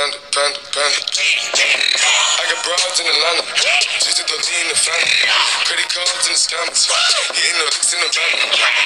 panda, panda, panda. I got broads in Atlanta, just a throw in the family. Credit cards in the scammers, hitting the licks in the van.